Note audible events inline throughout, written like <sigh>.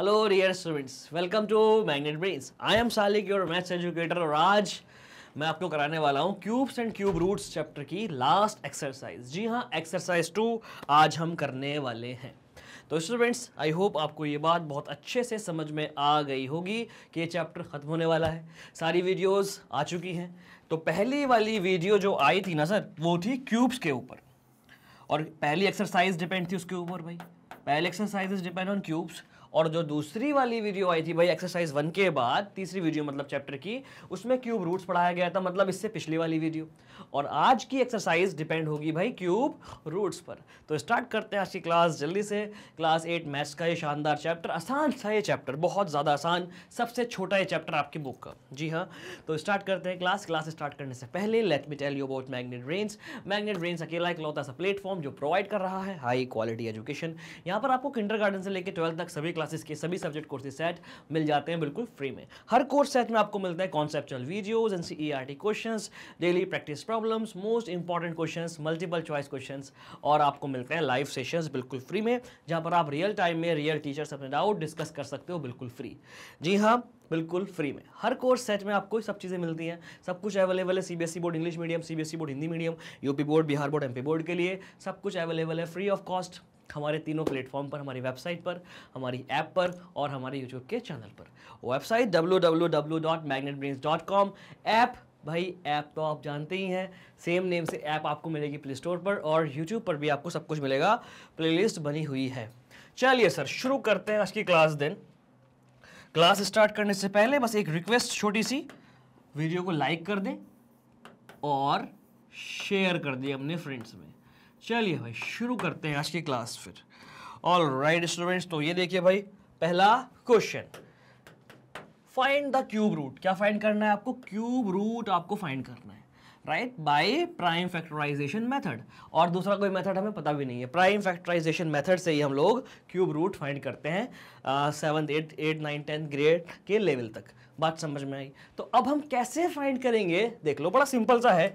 Hello dear students welcome to Magnet Brains I am Salik your maths educator और आज मैं आपको कराने वाला हूँ cubes and cube roots chapter की लास्ट एक्सरसाइज जी हाँ एक्सरसाइज टू आज हम करने वाले हैं. तो स्टूडेंट्स आई होप आपको ये बात बहुत अच्छे से समझ में आ गई होगी कि ये चैप्टर ख़त्म होने वाला है. सारी वीडियोस आ चुकी हैं. तो पहली वाली वीडियो जो आई थी ना सर, वो थी क्यूब्स के ऊपर. और पहली एक्सरसाइज डिपेंड थी उसके ऊपर भाई. पहले एक्सरसाइज डिपेंड ऑन क्यूब्स और जो दूसरी वाली वीडियो आई थी भाई एक्सरसाइज वन के बाद, तीसरी वीडियो मतलब चैप्टर की, उसमें क्यूब रूट्स पढ़ाया गया था मतलब इससे पिछली वाली वीडियो और आज की एक्सरसाइज डिपेंड होगी भाई क्यूब रूट्स पर। तो स्टार्ट करते हैं आज की क्लास जल्दी से। क्लास एट मैथ्स का ये शानदार चैप्टर आसान सा ये चैप्टर बहुत ज़्यादा आसान, सबसे छोटा ये चैप्टर आपकी बुक का। जी हाँ तो स्टार्ट करते हैं क्लास क्लास स्टार्ट करने से पहले let me tell you about Magnet Brains Magnet Brains अकेला एक इकलौता सा प्लेटफॉर्म जो प्रोवाइड कर रहा है हाई क्वालिटी एजुकेशन यहाँ पर आपको किंडर से लेकर ट्वेल्थ तक सभी क्लासेस के सभी सब्जेक्ट कोर्सेज सेट मिल जाते हैं बिल्कुल फ्री में। हर कोर्स सेट में आपको मिलता है conceptual videos N C question daily practice problems most important question multiple choice question और आपको मिलते हैं लाइव सेशंस बिल्कुल फ्री में, जहाँ पर आप रियल टाइम में रियल टीचर्स अपने डाउट डिस्कस कर सकते हो बिल्कुल फ्री जी हाँ बिल्कुल फ्री में। हर कोर्स सेट में आपको सब चीज़ें मिलती हैं। सब कुछ अवेलेबल है CBSE board English medium CBSE board Hindi medium UP board Bihar board MP board के लिए सब कुछ अवेलेबल है फ्री ऑफ़ कॉस्ट हमारे तीनों प्लेटफॉर्म पर, हमारी वेबसाइट पर, हमारी ऐप पर और हमारे यूट्यूब के चैनल पर। वेबसाइट www.magnetbrains.com ऐप, भाई, ऐप तो आप जानते ही हैं। सेम नेम से ऐप आपको मिलेगी प्ले स्टोर पर और यूट्यूब पर भी आपको सब कुछ मिलेगा। प्लेलिस्ट बनी हुई है। चलिए सर, शुरू करते हैं आज की क्लास दिन। क्लास स्टार्ट करने से पहले बस एक रिक्वेस्ट छोटी सी। वीडियो को लाइक कर दें और शेयर कर दें अपने फ्रेंड्स में। चलिए भाई, शुरू करते हैं आज की क्लास फिर। ऑल राइट स्टूडेंट्स तो ये देखिए भाई, पहला question find the cube root क्या फाइंड करना है आपको? क्यूब रूट आपको फाइंड करना है। Right by prime factorization method और दूसरा कोई मेथड हमें पता भी नहीं है। प्राइम फैक्टराइजेशन मेथड से ही हम लोग क्यूब रूट फाइंड करते हैं seventh eight eight nine tenth grade के लेवल तक। बात समझ में आई? तो अब हम कैसे फाइंड करेंगे? देख लो, बड़ा सिंपल सा है।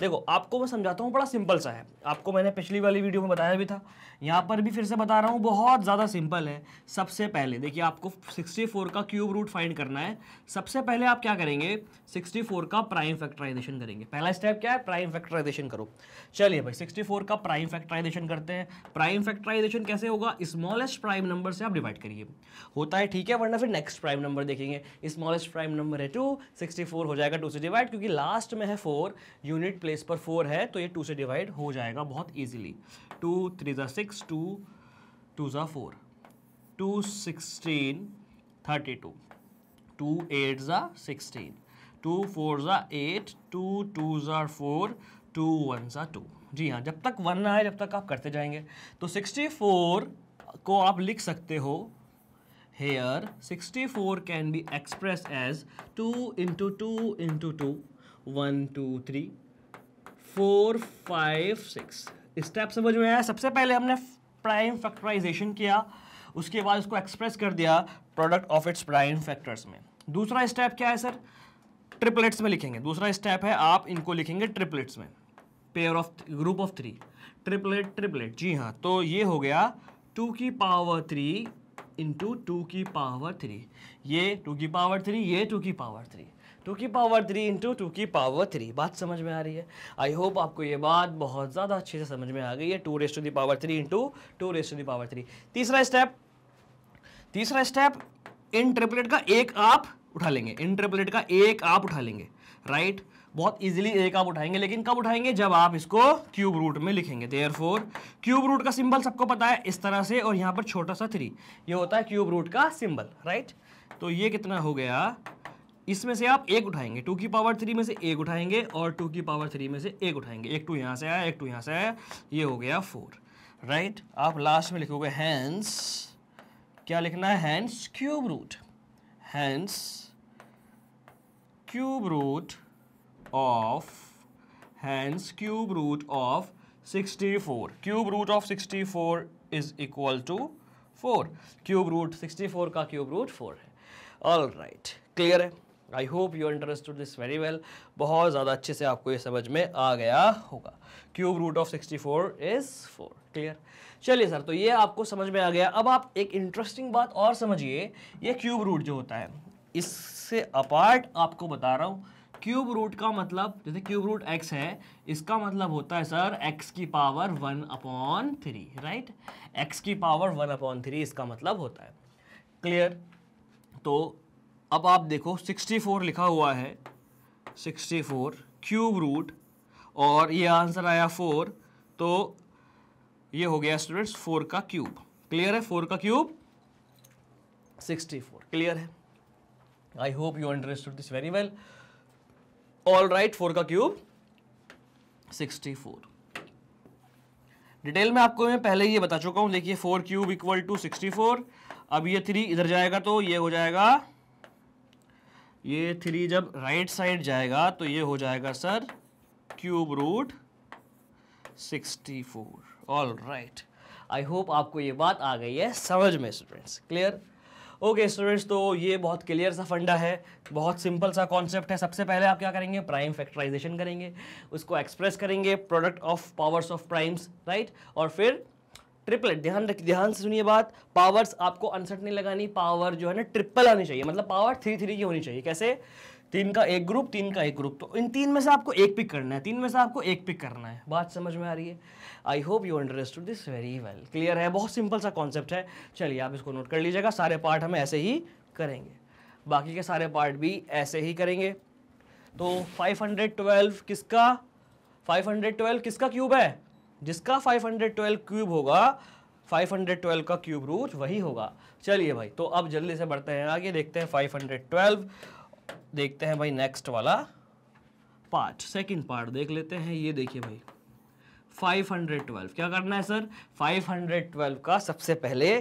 देखो, आपको मैं समझाता हूँ, बड़ा सिंपल सा है। आपको मैंने पिछली वाली वीडियो में बताया भी था। यहाँ पर भी फिर से बता रहा हूँ, बहुत ज़्यादा सिंपल है। सबसे पहले, देखिए, आपको 64 का क्यूब रूट फाइंड करना है। सबसे पहले आप क्या करेंगे? 64 का प्राइम फैक्टराइजेशन करेंगे। पहला स्टेप क्या है? प्राइम फैक्टराइजेशन करो। चलिए भाई 64 का प्राइम फैक्टराइजेशन करते हैं। प्राइम फैक्टराइजेशन कैसे होगा? स्मॉलेस्ट प्राइम नंबर से आप डिवाइड करिए। होता है, ठीक है, वरना फिर नेक्स्ट प्राइम नंबर देखेंगे। स्मॉलेस्ट प्राइम नंबर है टू सिक्सटी हो जाएगा टू से डिवाइड क्योंकि लास्ट में है फोर यूनिट प्लेस पर फोर है तो ये टू से डिवाइड हो जाएगा बहुत ईजिली टू थ्री ज़ा सिक्स टू टू ज़ा four two sixteen thirty two two eight ज़ा सिक्सटीन टू फोर ज़ा एट टू टू ज़ा फोर टू वन ज़ा टू जी हाँ जब तक वन ना आए, जब तक आप करते जाएँगे तो सिक्सटी फोर को आप लिख सकते हो here sixty four can be express as two into two into two one two three four, five, six. Step समझ में आया सबसे पहले हमने प्राइम फैक्टराइजेशन किया, उसके बाद उसको एक्सप्रेस कर दिया product of its prime factors में। दूसरा स्टेप क्या है सर ट्रिपलेट्स में लिखेंगे। दूसरा स्टेप है, आप इनको लिखेंगे ट्रिपलेट्स में। Pair of group of three triplet triplet जी हाँ तो ये हो गया टू की पावर थ्री इंटू टू की पावर थ्री ये टू की पावर थ्री ये टू की पावर थ्री टू की पावर थ्री इंटू टू की पावर थ्री बात समझ में आ रही है? आई होप आपको ये बात बहुत ज़्यादा अच्छे से समझ में आ गई है। Two raise to the power three into two raise to the power three तीसरा स्टेप तीसरा स्टेप इन ट्रिपलेट का एक आप उठा लेंगे। इन ट्रिपलेट का एक आप उठा लेंगे। Right right? बहुत इजीली एक आप उठाएँगे, लेकिन कब उठाएँगे? जब आप इसको क्यूब रूट में लिखेंगे। देयर फोर क्यूब रूट का सिंबल सबको पता है इस तरह से, और यहाँ पर छोटा सा थ्री ये होता है क्यूब रूट का सिंबल राइट तो ये कितना हो गया? इसमें से आप एक उठाएँगे। टू की पावर थ्री में से एक उठाएँगे और टू की पावर थ्री में से एक उठाएँगे। एक टू यहाँ से आया, एक टू यहाँ से आया, ये हो गया फोर राइट right? आप लास्ट में लिखोगे हैंस क्या लिखना है? Hence cube root hence cube root of hence cube root of 64 cube root of 64 is equal to 4 cube root 64 का क्यूब रूट 4 है। ऑल राइट क्लियर है? I hope you understood this very well बहुत ज़्यादा अच्छे से आपको ये समझ में आ गया होगा। Cube root of sixty four is four clear चलिए सर तो ये आपको समझ में आ गया। अब आप एक इंटरेस्टिंग बात और समझिए। ये क्यूब रूट जो होता है, इससे अपार्ट आपको बता रहा हूँ। क्यूब रूट का मतलब जैसे क्यूब रूट एक्स है, इसका मतलब होता है सर एक्स की power one upon three right x की पावर वन अपॉन थ्री इसका मतलब होता है। क्लियर तो अब आप देखो सिक्सटी फोर लिखा हुआ है। सिक्सटी फोर क्यूब रूट और ये आंसर आया फोर तो ये हो गया स्टूडेंट्स फोर का क्यूब क्लियर है? फोर का क्यूब सिक्सटी फोर क्लियर है? I hope you understood this very well all right four का क्यूब सिक्सटी फोर डिटेल में आपको मैं पहले ही ये बता चुका हूँ। देखिए four cube equal to sixty four अब ये थ्री इधर जाएगा तो ये हो जाएगा ये थ्री जब राइट साइड जाएगा तो ये हो जाएगा sir cube root sixty four all right I hope आपको ये बात आ गई है समझ में स्टूडेंट्स क्लियर ओके स्टूडेंट्स तो ये बहुत क्लियर सा फंडा है। बहुत सिंपल सा कॉन्सेप्ट है। सबसे पहले आप क्या करेंगे? प्राइम फैक्टराइजेशन करेंगे। उसको एक्सप्रेस करेंगे। Product of powers of primes right और फिर ट्रिपलेट ध्यान रख, ध्यान से सुनिए बात। पावर्स आपको अनसर्ट नहीं लगानी पावर जो है ना ट्रिपल आनी चाहिए। मतलब पावर थ्री थ्री की होनी चाहिए। कैसे? तीन का एक ग्रुप तीन का एक ग्रुप तो इन तीन में से आपको एक पिक करना है। तीन में से आपको एक पिक करना है। बात समझ में आ रही है? I hope you understood this very well clear है? बहुत सिंपल सा कॉन्सेप्ट है। चलिए, आप इसको नोट कर लीजिएगा। सारे पार्ट हम ऐसे ही करेंगे। बाकी के सारे पार्ट भी ऐसे ही करेंगे। तो 512 किसका? 512 किसका क्यूब है? जिसका 512 क्यूब होगा 512 का क्यूब रूट वही होगा। चलिए भाई तो अब जल्दी से बढ़ते हैं आगे, देखते हैं 512 देखते हैं भाई नेक्स्ट वाला पार्ट सेकंड पार्ट देख लेते हैं। ये देखिए भाई 512 क्या करना है सर 512 का सबसे पहले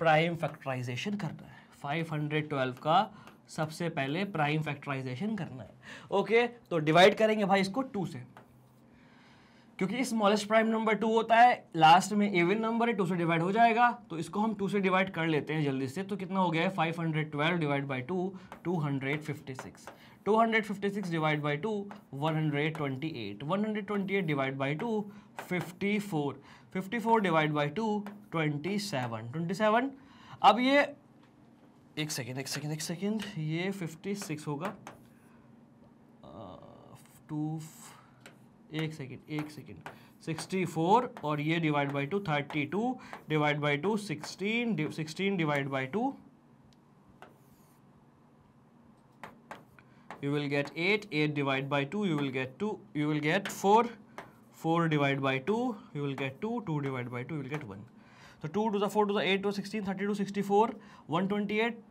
प्राइम फैक्टराइजेशन करना है। 512 का सबसे पहले प्राइम फैक्टराइजेशन करना है। ओके तो डिवाइड करेंगे भाई इसको टू से। क्योंकि स्मॉलेस्ट प्राइम नंबर टू होता है लास्ट में एवन नंबर है टू से डिवाइड हो जाएगा। तो इसको हम टू से डिवाइड कर लेते हैं जल्दी से। तो कितना हो गया है? Five hundred twelve divide by two two hundred fifty six two hundred fifty six divide by two one hundred twenty eight one hundred twenty eight divide by two fifty four fifty four divide by two twenty seven twenty seven अब ये एक second एक second एक second ये fifty six होगा। Two uh, एक second एक second. 64 और ये divide by two 32 two divide by two sixteen sixteen divide by two you will get eight eight divide by two you will get two you will get four four divide by two you will get two two divide by two you will get one तो two two दा two that two sixteen thirty two sixty four one twenty eight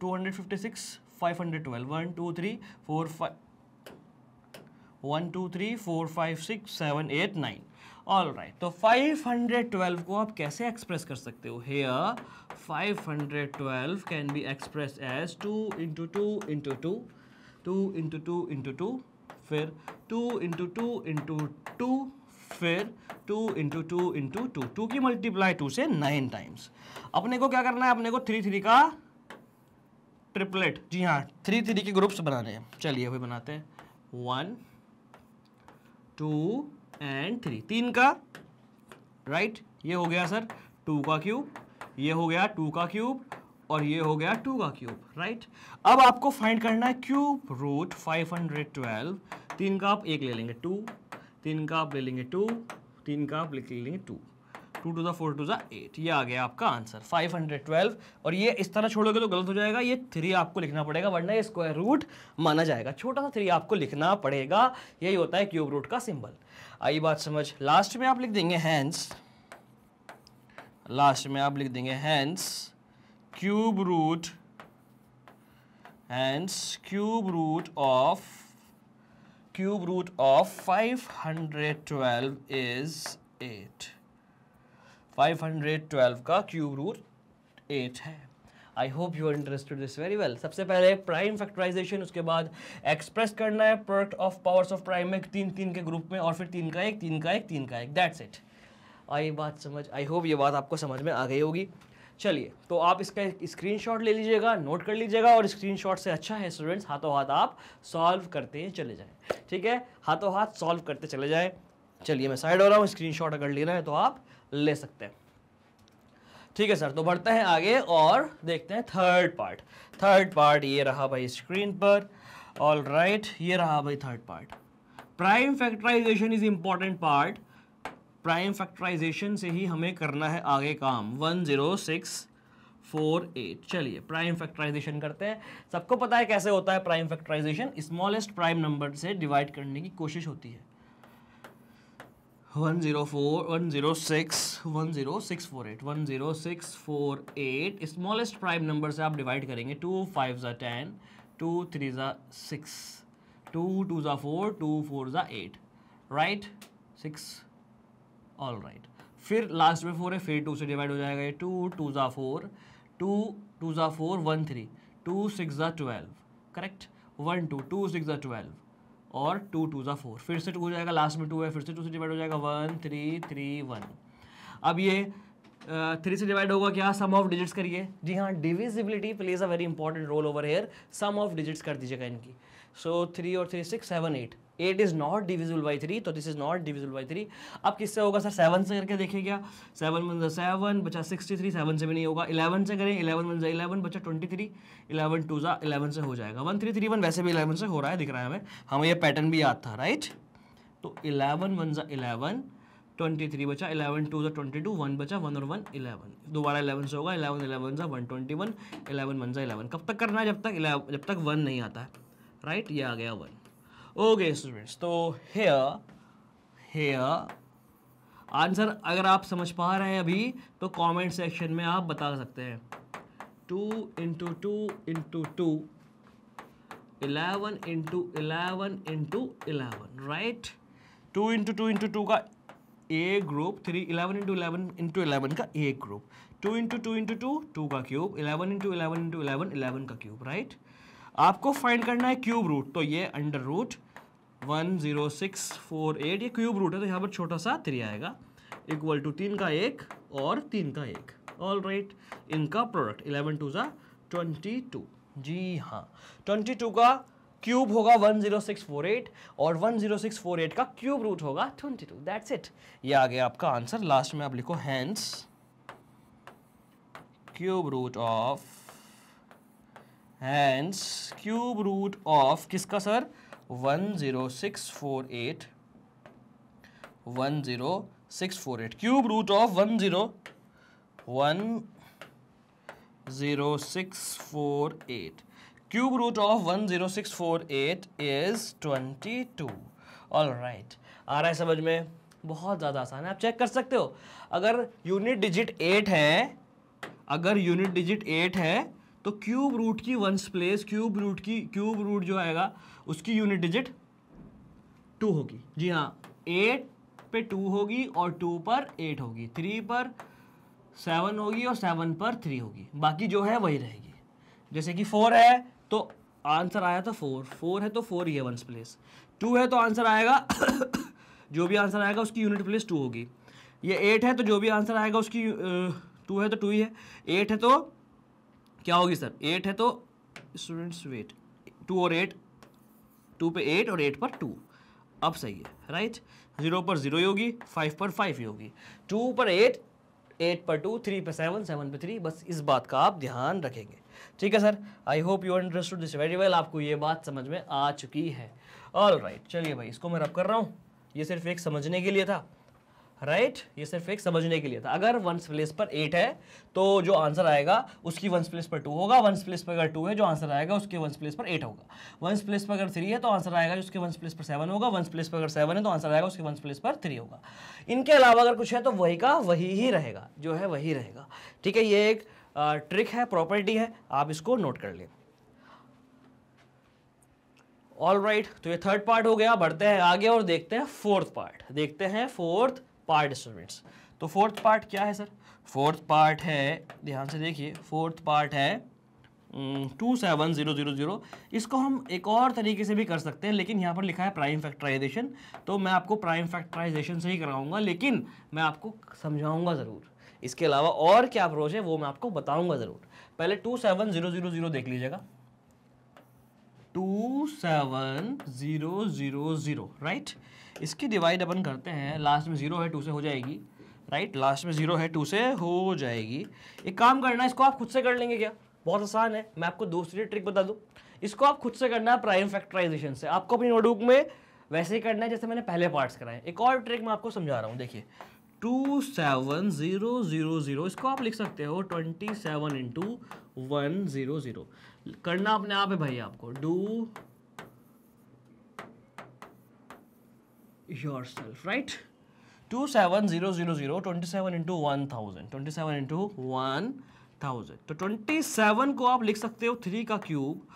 two hundred fifty six five hundred twelve one two three four five one two three four five six seven eight nine all right तो five hundred twelve को आप कैसे express कर सकते हो? Here five hundred twelve can be express as two into two into two two into two into two फिर two into two into two फिर two into two into two two की multiply two से nine times अपने को क्या करना है? अपने को थ्री थ्री का ट्रिपलेट जी हाँ थ्री थ्री के ग्रुप्स बनाने हैं। चलिए, अभी बनाते हैं। One two and three. तीन का? राइट ये हो गया सर टू का क्यूब ये हो गया टू का क्यूब और ये हो गया टू का क्यूब राइट अब आपको फाइंड करना है cube root five hundred twelve तीन का आप एक ले लेंगे टू, तीन का आप ले लेंगे टू, तीन का आप लिख लेंगे two. Two to the four two the eight ये आ गया आपका आंसर फाइव हंड्रेड ट्वेल्व और ये इस तरह छोड़ोगे तो गलत हो जाएगा. ये थ्री आपको लिखना पड़ेगा, वरना ये स्क्वायर रूट माना जाएगा. छोटा सा थ्री आपको लिखना पड़ेगा. यही होता है क्यूब रूट का सिंबल आई बात समझ. लास्ट में आप लिख देंगे हैंड्स लास्ट में आप लिख देंगे hence cube root hence cube root of cube root of 512 is 8 512 का क्यूब रूट एट है। I hope you are interested this very well सबसे पहले प्राइम फैक्टराइजेशन उसके बाद एक्सप्रेस करना है product of powers of prime में तीन तीन के ग्रुप में, और फिर तीन का एक, तीन का एक, तीन का एक। दैट्स इट आई बात समझ आई होप ये बात आपको समझ में आ गई होगी। चलिए तो आप इसका स्क्रीनशॉट ले लीजिएगा नोट कर लीजिएगा, और स्क्रीनशॉट से अच्छा है स्टूडेंट्स हाथों हाथ आप सॉल्व करते चले जाएँ। ठीक है? हाथों हाथ सॉल्व करते चले जाएँ। चलिए मैं साइड हो रहा हूँ स्क्रीनशॉट अगर लेना है तो आप ले सकते हैं। ठीक है सर तो बढ़ते हैं आगे और देखते हैं थर्ड पार्ट थर्ड पार्ट ये रहा भाई स्क्रीन पर। ऑल राइट right, ये रहा भाई third part prime factorization is important part prime factorization से ही हमें करना है आगे काम। One zero six four eight चलिए प्राइम फैक्टराइजेशन करते हैं। सबको पता है कैसे होता है prime factorization smallest prime number से डिवाइड करने की कोशिश होती है। One zero four one zero six one zero six four eight one zero six four eight smallest prime number से आप डिवाइड करेंगे टू फाइव ज़ा टेन टू थ्री ज़ा सिक्स टू टू ज़ा फोर टू फोर ज़ा eight right six all right फिर last में four है, फिर टू से डिवाइड हो जाएगा ये टू टू ज़ा फोर टू टू ज़ा four one three two six ज़ा twelve correct one two two six ज़ा ट्वेल्व और टू टू ज़ा फोर। फिर से टू हो जाएगा लास्ट में टू है, फिर से टू से डिवाइड हो जाएगा वन थ्री थ्री वन अब ये थ्री से डिवाइड होगा क्या? सम ऑफ़ डिजिट्स करिए। जी हाँ divisibility plays a very important role over here sum of digits कर दीजिएगा इनकी। सो थ्री और three six seven eight eight is not divisible by three तो this is not divisible by three अब किससे होगा सर सेवन से करके देखिए क्या सेवन वन सेवन बचा सिक्सटी थ्री सेवन से भी नहीं होगा। इलेवन से करें इलेवन वन इलेवन बचा ट्वेंटी थ्री इलेवन टू ज़ा इलेवन से हो जाएगा। वन थ्री थ्री वन वैसे भी इलेवन से हो रहा है, दिख रहा है हमें। हमें यह पैटर्न भी याद था राइट तो इलेवन वन ज़ा इलेवन ट्वेंटी थ्री बचा इलेवन टू ज़ा ट्वेंटी टू वन बचा वन और वन इलेवन दोबारा इलेवन से होगा इलेवन इलेवन ज़ा one twenty one eleven one ज़ा इलेवन कब तक करना है? जब तक जब तक वन नहीं आता है। राइट ये आ गया वन ओके स्टूडेंट्स तो हेयर हेयर आंसर अगर आप समझ पा रहे हैं अभी तो कमेंट सेक्शन में आप बता सकते हैं. Two into two into two eleven into eleven into eleven right two into two into two का a group three eleven into eleven into eleven का a group two into two into two two का cube eleven into eleven into eleven eleven का cube right आपको find करना है cube root तो ये under root one zero six four eight ये cube root है तो यहाँ पर छोटा सा थ्री आएगा। इक्वल टू तीन का एक और तीन का एक। All right right. इनका प्रोडक्ट इलेवन टू ज़ा ट्वेंटी टू जी हाँ ट्वेंटी टू का क्यूब होगा one zero six four eight और one zero six four eight का क्यूब रूट होगा ट्वेंटी टू दैट्स इट ये आ गया आपका आंसर लास्ट में आप लिखो hence cube root of hence cube root of किसका sir one zero six four eight one zero six four eight cube root of one zero one zero six four eight cube root of one zero six four eight is twenty two all right आ रहा है समझ में? बहुत ज़्यादा आसान है। आप check कर सकते हो। अगर यूनिट डिजिट एट है, अगर यूनिट डिजिट एट है तो क्यूब रूट की वंस प्लेस, क्यूब रूट की, क्यूब रूट जो आएगा, उसकी यूनिट डिजिट टू होगी। जी हाँ एट पे टू होगी और टू पर एट होगी। थ्री पर सेवन होगी और सेवन पर थ्री होगी। बाकी जो है वही रहेगी। जैसे कि फोर है तो आंसर आया था फोर फोर है तो फोर ही है वंस प्लेस। टू है तो आंसर आएगा, <coughs> जो भी आंसर आएगा उसकी यूनिट प्लेस टू होगी। ये एट है तो जो भी आंसर आएगा उसकी टू है तो टू ही है। एट है तो क्या होगी सर? एट है तो स्टूडेंट्स वेट टू और एट टू पे एट और एट पर टू अब सही है राइट ज़ीरो पर ज़ीरो ही होगी फाइव पर फाइव ही होगी. टू पर एट एट पर टू थ्री पर सेवन सेवन पर थ्री बस इस बात का आप ध्यान रखेंगे. ठीक है sir I hope you understood this very well आपको ये बात समझ में आ चुकी है. ऑल राइट चलिए भाई, इसको मैं रब कर रहा हूँ. ये सिर्फ़ एक समझने के लिए था. राइट? ये सिर्फ़ एक समझने के लिए था। अगर वंस प्लेस पर एट है तो जो आंसर आएगा उसकी वंस प्लेस पर टू होगा। वंस प्लेस पर अगर टू है जो आंसर आएगा उसके वंस प्लेस पर एट होगा। वंस प्लेस पर अगर थ्री है तो आंसर आएगा उसके वंस प्लेस पर सेवन होगा। वंस प्लेस पर अगर सेवन है तो आंसर आएगा उसके वंस प्लेस पर थ्री होगा। इनके अलावा अगर कुछ है तो वही का वही ही रहेगा। जो है वही रहेगा। ठीक है ये एक ट्रिक है प्रॉपर्टी है। आप इसको नोट कर लें। ऑल राइट right, तो ये थर्ड पार्ट हो गया। बढ़ते हैं आगे और देखते हैं फोर्थ पार्ट देखते हैं फोर्थ पार्ट स्टूडेंट्स तो फोर्थ पार्ट क्या है सर फोर्थ पार्ट है, ध्यान से देखिए फोर्थ पार्ट है two seven zero zero zero इसको हम एक और तरीके से भी कर सकते हैं, लेकिन यहाँ पर लिखा है प्राइम फैक्टराइजेशन तो मैं आपको प्राइम फैक्टराइजेशन से ही कराऊँगा, लेकिन मैं आपको समझाऊँगा ज़रूर। इसके अलावा और क्या अप्रोच है, वो मैं आपको बताऊँगा ज़रूर। पहले two seven zero zero zero देख लीजिएगा। Two seven zero zero zero right इसकी डिवाइड अपन करते हैं। लास्ट में ज़ीरो है टू से हो जाएगी। राइट लास्ट में ज़ीरो है टू से हो जाएगी। एक काम करना, इसको आप खुद से कर लेंगे क्या? बहुत आसान है। मैं आपको दूसरी ट्रिक बता दूँ। इसको आप खुद से करना है प्राइम फैक्टराइजेशन से। आपको अपनी नोटबुक में वैसे ही करना है, जैसे मैंने पहले पार्ट्स कराए। एक और ट्रिक मैं आपको समझा रहा हूँ, देखिए। Two seven zero zero zero इसको आप लिख सकते हो twenty seven into one zero zero करना अपने आप है भाई आपको। Do yourself right two seven zero zero zero twenty seven into one thousand twenty seven into one thousand तो ट्वेंटी सेवन को आप लिख सकते हो थ्री का क्यूब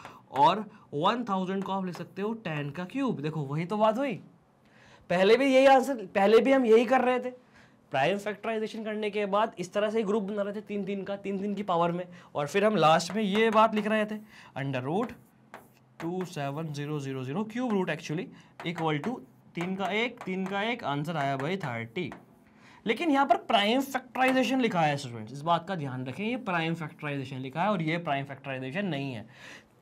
और वन थाउज़ेंड को आप लिख सकते हो टेन का क्यूब देखो, वही तो बात हुई। पहले भी यही आंसर पहले भी हम यही कर रहे थे। प्राइम फैक्टराइजेशन करने के बाद इस तरह से ग्रुप बना रहे थे तीन तीन का, तीन तीन की पावर में। और फिर हम लास्ट में ये बात लिख रहे थे। Under root two seven zero zero zero cube root actually equal to तीन का एक, तीन का एक आंसर आया भाई थर्टी लेकिन यहाँ पर प्राइम फैक्टराइजेशन लिखा है स्टूडेंट्स इस बात का ध्यान रखें, ये प्राइम फैक्टराइजेशन लिखा है और ये प्राइम फैक्टराइजेशन नहीं है.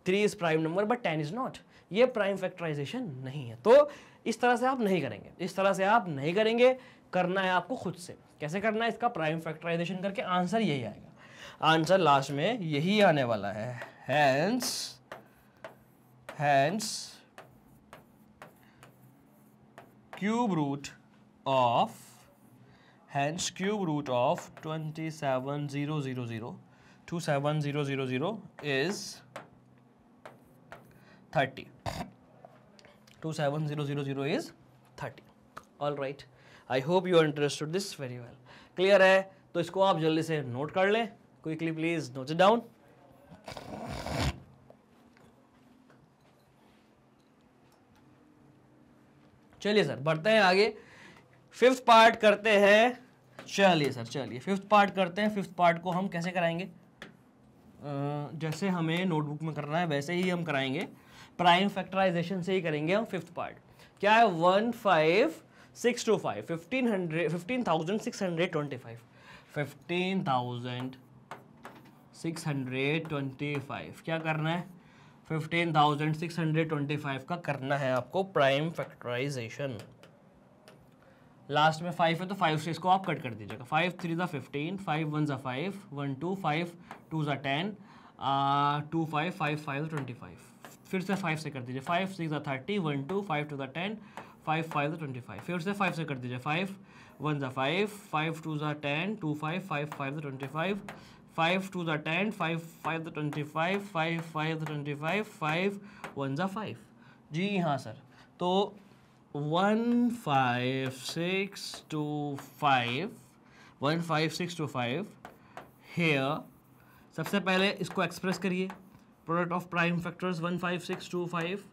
Three is prime number but ten is not ये प्राइम फैक्टराइजेशन नहीं है. तो इस तरह से आप नहीं करेंगे. इस तरह से आप नहीं करेंगे, करना है आपको खुद से. कैसे करना है? इसका प्राइम फैक्टराइजेशन करके आंसर यही आएगा. आंसर लास्ट में यही आने वाला है. Hence hence cube root of hence cube root of twenty seven zero zero zero two seven zero zero zero is thirty two seven zero zero zero is thirty all right I hope you are interested this very well clear है? तो इसको आप जल्दी से note कर लें. Quickly please note it down चलिए sir, बढ़ते हैं आगे। फिफ्थ पार्ट करते हैं। चलिए सर, चलिए। फिफ्थ पार्ट करते हैं। फिफ्थ पार्ट को हम कैसे कराएँगे? जैसे हमें नोटबुक में करना है, वैसे ही हम कराएँगे। प्राइम फैक्टराइजेशन से ही करेंगे हम फिफ्थ पार्ट क्या है? One five six two five fifteen hundred fifteen thousand six hundred twenty five fifteen thousand six hundred twenty five क्या करना है? Fifteen thousand six hundred twenty five का करना है आपको प्राइम फैक्टराइजेशन लास्ट में फाइव है तो फाइव से इसको आप कट कर दीजिएगा। फाइव थ्री ज़ा फिफ्टीन फाइव वन ज़ा five one two five two ज़ा ten two five five five twenty five फिर से फाइव से कर दीजिए। फाइव सिक्स ज़ा thirty one two five two ज़ा ten five five twenty five फिर से फाइव से कर दीजिए। फाइव वन ज़ा फाइव फाइव टू ज़ा ten two five five five twenty five five two ज़ा ten five five twenty five five five twenty five five one ज़ा five जी हाँ सर तो one five six two five one five six two five here सबसे पहले इसको express करिए। Product of prime factors one five six two five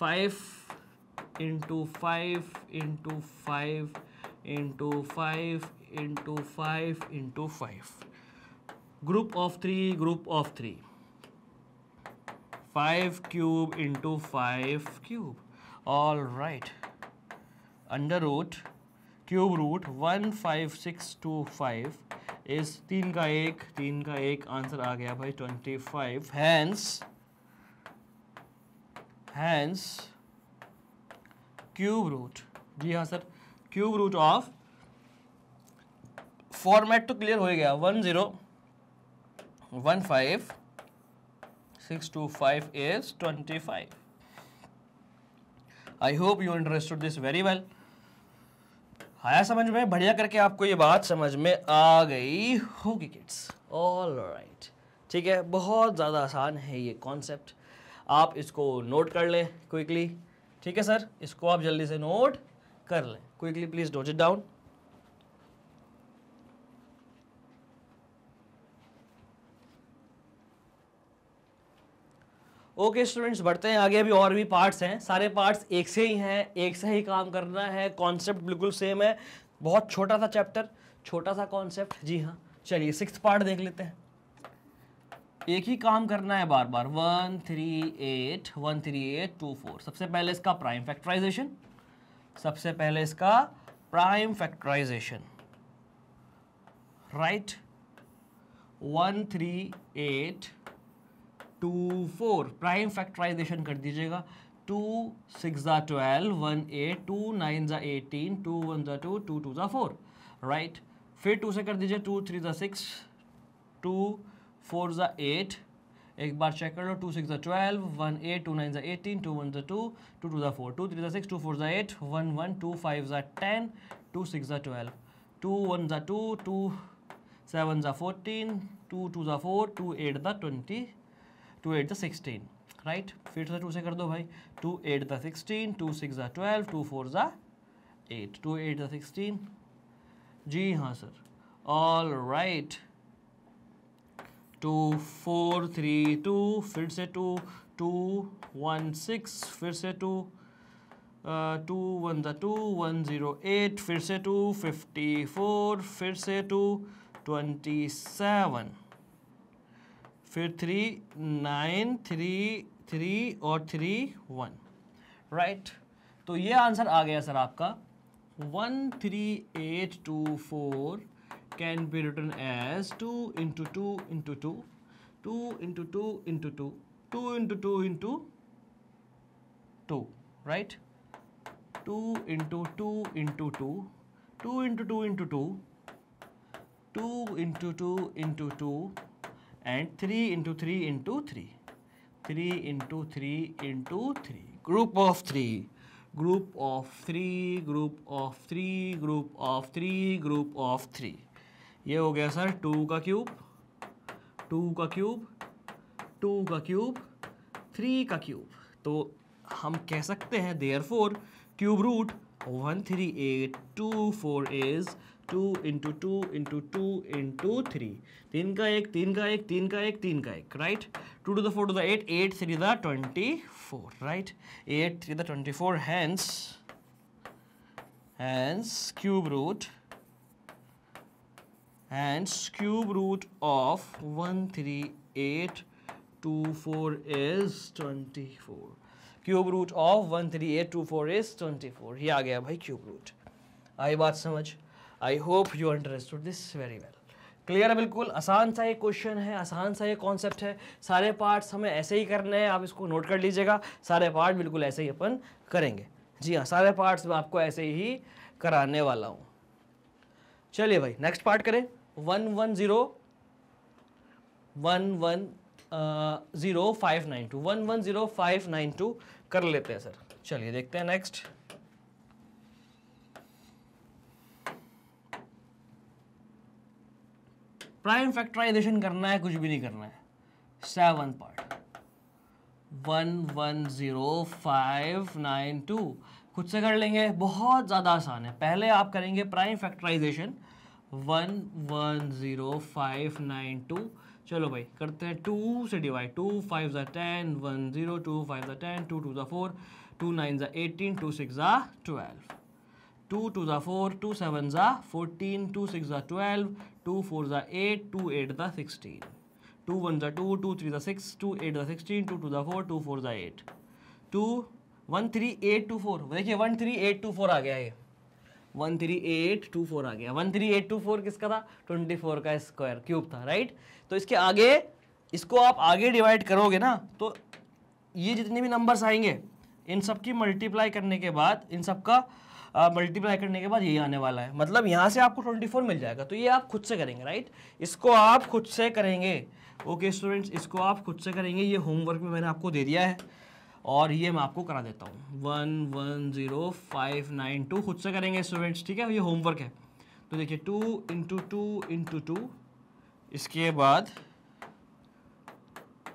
five into five into five into five into five into five group of three group of three five cube into five cube all right under root cube root one five six two five इस तीन का एक, तीन का एक answer आ गया भाई twenty five hence hence cube root जी हाँ sir cube root of format तो क्लियर हो गया. One zero one five six two five is twenty five I hope you understood this very well आया समझ में? बढ़िया करके आपको ये बात समझ में आ गई होगी किड्स ऑल राइट ठीक है, बहुत ज़्यादा आसान है ये कॉन्सेप्ट आप इसको नोट कर लें क्विकली ठीक है सर इसको आप जल्दी से नोट कर लें. Quickly please note it down okay students बढ़ते हैं आगे। अभी और भी पार्ट्स हैं। सारे पार्ट्स एक से ही हैं, एक से ही काम करना है। कॉन्सेप्ट बिल्कुल सेम है। बहुत छोटा सा चैप्टर छोटा सा कॉन्सेप्ट जी हाँ चलिए सिक्स पार्ट देख लेते हैं। एक ही काम करना है बार बार one three eight one three eight two four सबसे पहले इसका प्राइम फैक्टराइजेशन सबसे पहले इसका prime factorization right one three eight two four prime factorization कर दीजिएगा। टू सिक्स ज़ा twelve one eight two nine ज़ा एटीन टू वन ज़ा टू टू टू ज़ा फोर राइट फिर टू से कर दीजिए टू थ्री ज़ा सिक्स टू फोर ज़ा एट एक बार चेक कर लो टू सिक्स ज़ा twelve one eight two nine ज़ा एटीन टू वन ज़ा टू टू टू ज़ा फोर टू थ्री ज़ा सिक्स टू फोर ज़ा eight one one two five ज़ा टेन टू सिक्स ज़ा ट्वेल्व टू वन ज़ा टू टू सेवन ज़ा fourteen two two ज़ा फोर टू एट ज़ा twenty two eight the sixteen right फिर से टू से कर दो भाई। Two eight the sixteen, two six ज़ा ट्वेल्व, टू फोर ज़ा eight. Two eight the sixteen. जी हाँ sir all right two four three two, फिर से टू। टू वन सिक्स, फिर से टू। टू वन ज़ा टू, वन ज़ीरो एट, फिर से टू। फिफ्टी फोर, फिर से टू। Twenty seven. फिर थ्री नाइन थ्री थ्री और थ्री वन राइट तो ये आंसर आ गया सर आपका one three eight two four can be return as two into two into two two into two into two two into two into two right two into two into two two into two into two two into two into two and three into three into three three into three into three group of three group of three group of three group of three group of three ये हो गया sir two का cube two का cube two का cube three का cube तो हम कह सकते हैं therefore cube root one three eight two four is two into two into two into three तीन का एक, तीन का एक, तीन का एक, तीन का एक right two two the four two the eight eight three the twenty four right eight three the twenty four hence hence cube root hence cube root of one three eight two four is twenty four cube root of one three eight two four is twenty four ये आ गया भाई cube root आई बात समझ? I hope you understood this very well clear है बिल्कुल? आसान सा ये क्वेश्चन है, आसान सा ये कॉन्सेप्ट है। सारे पार्ट्स हमें ऐसे ही करने हैं, आप इसको नोट कर लीजिएगा। सारे पार्ट बिल्कुल ऐसे ही अपन करेंगे। जी हाँ सारे पार्ट्स मैं आपको ऐसे ही कराने वाला हूँ। चलिए भाई नेक्स्ट पार्ट करें। One one zero one one zero five nine two one one zero five nine two कर लेते हैं सर चलिए देखते हैं नेक्स्ट प्राइम फैक्टराइजेशन करना है, कुछ भी नहीं करना है। Seven part one one zero five nine two खुद से कर लेंगे, बहुत ज़्यादा आसान है। पहले आप करेंगे prime factorization one one zero five nine two चलो भाई, करते हैं टू से डिवाइड टू फाइव ज़ा ten one zero two five ज़ा टेन टू टू ज़ा फोर टू नाइन ज़ा एटीन टू सिक्स ज़ा ट्वेल्व टू टू ज़ा फोर, टू सेवन ज़ा फोर्टीन, टू सिक्स ज़ा ट्वेल्व, टू फोर ज़ा eight, two eight the sixteen, two one ज़ा two two three ज़ा six, two eight ज़ा sixteen, two two ज़ा four, two four ज़ा eight, two one three eight two four. देखिए, one three eight two four आ गया ये। One three eight two four आ गया। One three eight two four किसका था? Twenty four का स्क्वायर क्यूब था, राइट? तो इसके आगे, इसको आप आगे डिवाइड करोगे ना तो ये जितने भी नंबर्स आएँगे, इन सब की मल्टीप्लाई करने के बाद इन सब का मल्टीप्लाई करने के बाद यही आने वाला है। मतलब यहाँ से आपको 24 मिल जाएगा। तो ये आप खुद से करेंगे राइट इसको आप खुद से करेंगे। ओके स्टूडेंट्स इसको आप खुद से करेंगे। ये होमवर्क में मैंने आपको दे दिया है। और ये मैं आपको करा देता हूँ। One one zero five nine two खुद से करेंगे स्टूडेंट्स ठीक है? ये होमवर्क है। तो देखिए two into two into two इसके बाद